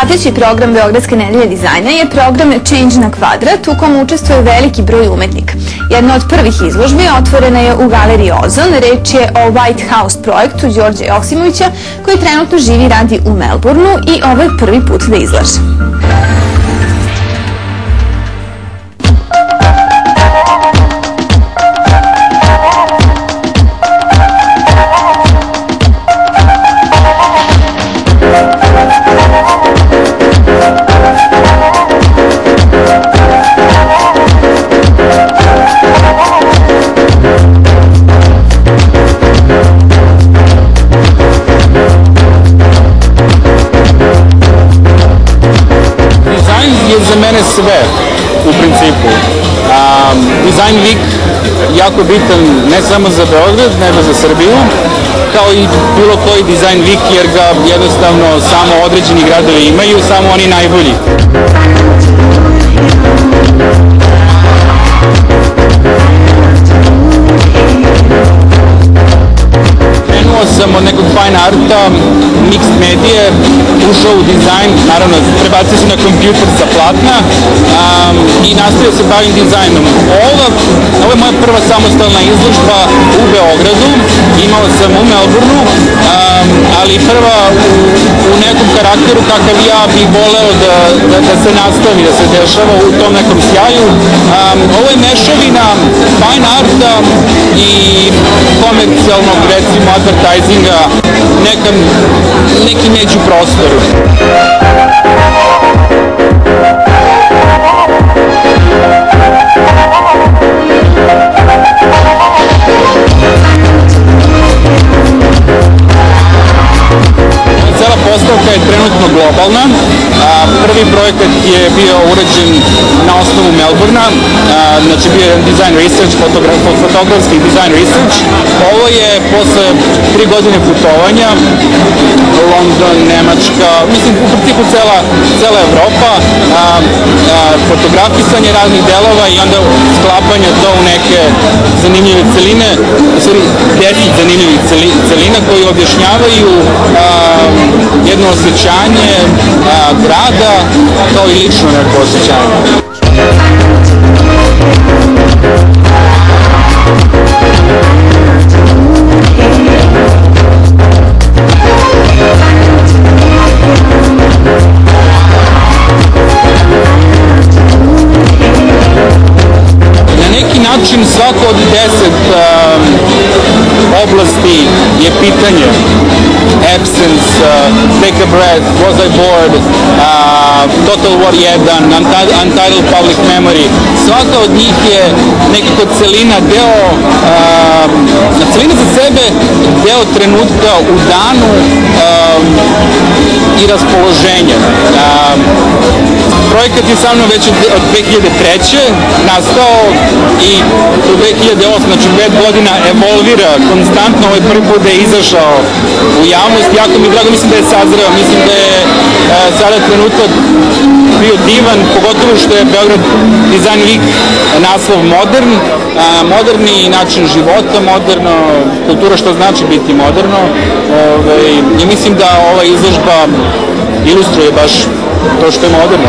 Prateći program Beogradske nedelje dizajna je program Change na kvadrat u kom učestvuje veliki broj umetnika. Jedna od prvih izložbi otvorena je u galeriji Ozon. Reč je o White House projektu Đorđe Joksimovića koji trenutno živi i radi u Melbourneu i ovo je prvi put da izlaže. Za mene sve, u principu. Um, Dizajn Week jako bitan ne samo za Beograd, nego za Srbiju, kao i bilo koji Dizajn Week, jer ga jednostavno samo određeni gradovi imaju, samo oni najbolji. Krenuo sam od nekog fine arta, mixed medije, ušao u dizajn, naravno prebacio se na kompjuter za platna um, i nastavio se bavim dizajnom. Ova, ovo je moja prva samostalna izložba u Beogradu, imao sam u Melbourneu, ali prva u, u nekom karakteru kakav ja bih voleo da, da, da se nastavi, da se dešava u tom nekom sjaju. Um, ovo je mešavina fine arta i komercijalnog, recimo, advertisinga, nekam, neki među prostor. Cela globalna. Prvi projekat je bio urađen na osnovu Melburna, a, znači bio je design research, fotogra- fotografski design research. Ovo je posle tri godine putovanja, London, Nemačka, mislim u principu cela, cela Evropa, a, a, fotografisanje raznih delova i onda sklapanje to u neke zanimljive celine, u stvari deset zanimljivih celi- celina koji objašnjavaju a, jedno osjećanje a, grada kao i lično neko osjećanje. Način svako od deset um, oblasti je pitanje absence, uh, take a breath, was I bored, uh, total war 1, Unti- untitled public memory. Svaka od njih je nekako celina, deo, uh, celina za sebe, deo trenutka u danu um, i raspoloženja. Um, projekat je sa mnom već od, od 2003. nastao i do 2008, znači pet godina evolvira konstantno, ovaj prvi put da je izašao u javnost, jako mi drago, mislim da je sazreo, mislim da je e, sada trenutak bio divan, pogotovo što je Beograd Design Week naslov modern, moderni način života, moderno kultura što znači biti moderno Ove, i mislim da ova izložba ilustruje baš to što je moderno.